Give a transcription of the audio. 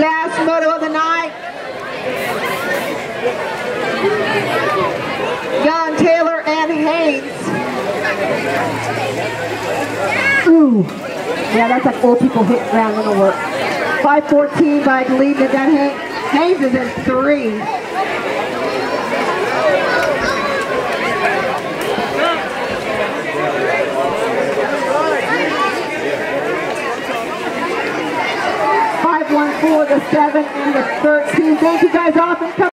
Last moto of the night. Jan Taylor and Haynes. Ooh. Yeah, that's like old people hit ground in the work. 514 by I believe that that Haynes is in three. Four, the seven and the thirteen. Thank you guys all for coming.